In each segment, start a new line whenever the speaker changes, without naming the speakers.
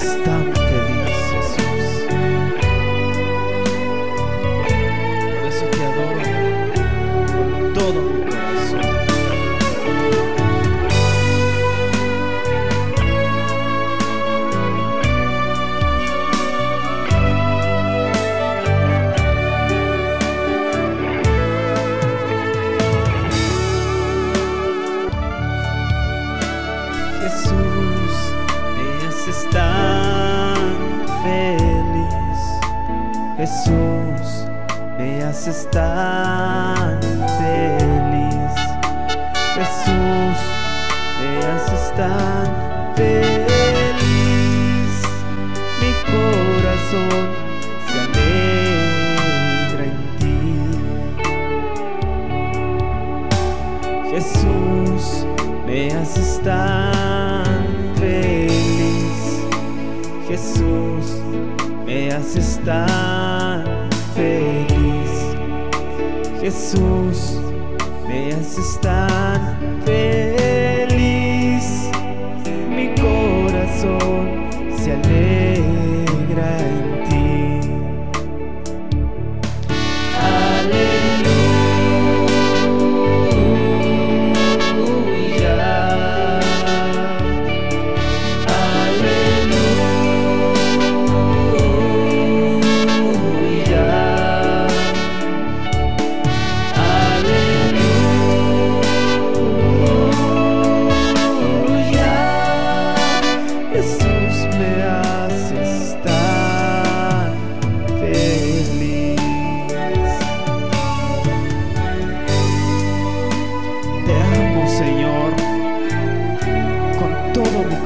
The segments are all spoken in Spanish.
That's Jesús, me haces tan feliz. Jesús, me haces tan feliz. Mi corazón se alegra en ti. Jesús, me haces tan feliz. Jesús, me haces tan feliz. Jesús, me haces tan feliz. Mi corazón se alegra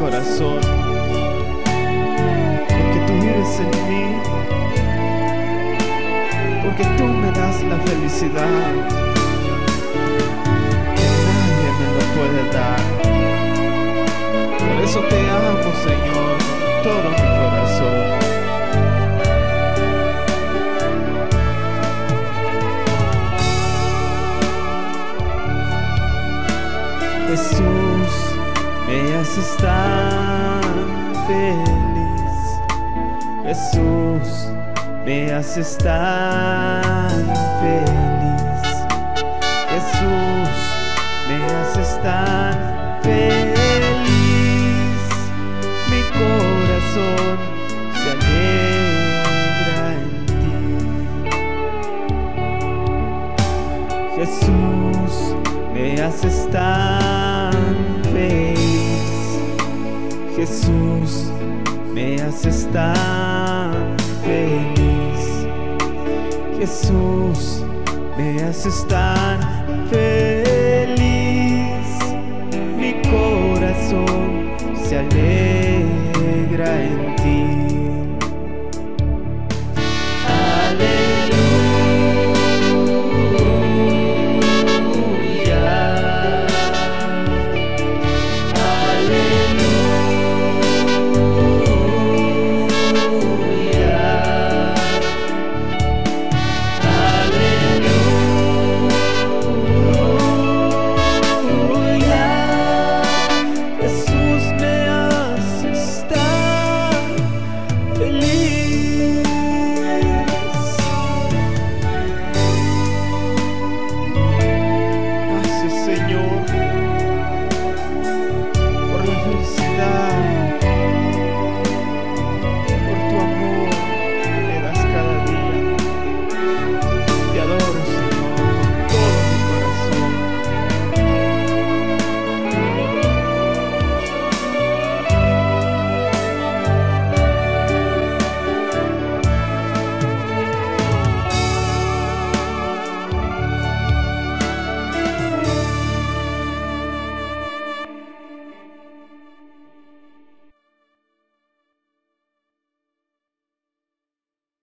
corazón, porque tú vives en mí, porque tú me das la felicidad que nadie me lo puede dar. Por eso te amo, Señor, todo mi corazón. Jesús, me haces tan feliz. Jesús, me haces tan feliz. Jesús, me haces tan feliz. Mi corazón se alegra en ti. Jesús, me haces tan feliz. Jesús, me haces tan feliz. Jesús, me haces tan feliz.